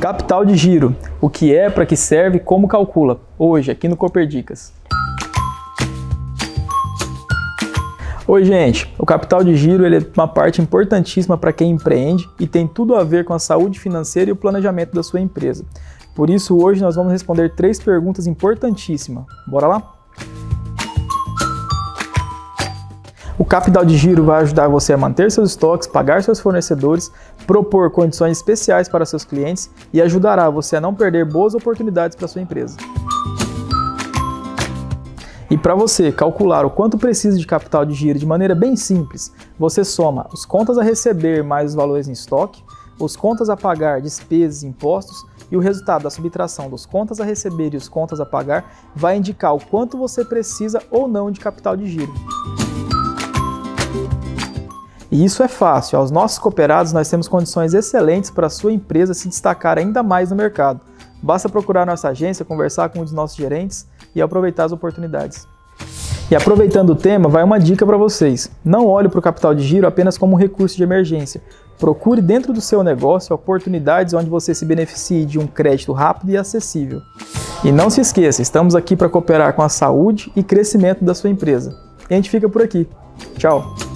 Capital de giro, o que é, para que serve, como calcula. Hoje, aqui no Cooper Dicas. Oi, gente. O capital de giro é uma parte importantíssima para quem empreende e tem tudo a ver com a saúde financeira e o planejamento da sua empresa. Por isso, hoje nós vamos responder três perguntas importantíssimas. Bora lá? O capital de giro vai ajudar você a manter seus estoques, pagar seus fornecedores, propor condições especiais para seus clientes e ajudará você a não perder boas oportunidades para sua empresa. E para você calcular o quanto precisa de capital de giro de maneira bem simples, você soma os contas a receber mais os valores em estoque, os contas a pagar, despesas e impostos, e o resultado da subtração dos contas a receber e os contas a pagar vai indicar o quanto você precisa ou não de capital de giro. E isso é fácil. Aos nossos cooperados, nós temos condições excelentes para a sua empresa se destacar ainda mais no mercado. Basta procurar nossa agência, conversar com um dos nossos gerentes e aproveitar as oportunidades. E aproveitando o tema, vai uma dica para vocês. Não olhe para o capital de giro apenas como um recurso de emergência. Procure dentro do seu negócio oportunidades onde você se beneficie de um crédito rápido e acessível. E não se esqueça, estamos aqui para cooperar com a saúde e crescimento da sua empresa. E a gente fica por aqui. Tchau!